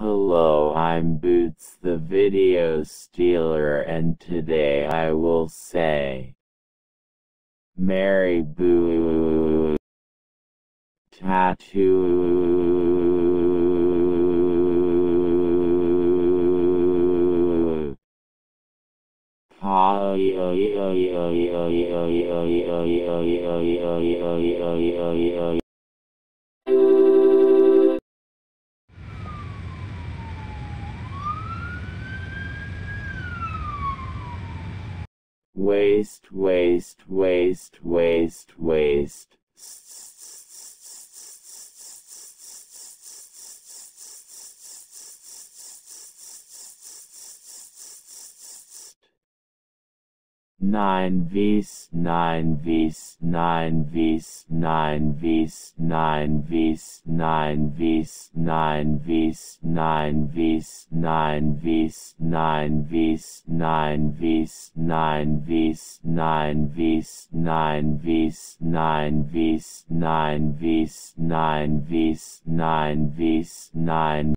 Hello I'm Boots the video stealer and today I will say Mary Boo Tattoo Waste, waste, waste, waste, waste. Nine vis nine vis nine vis nine vis nine vis nine vis nine vis nine vis nine vis nine vis nine vis nine vis nine vis nine vis nine vis nine vis nine vis nine vis nine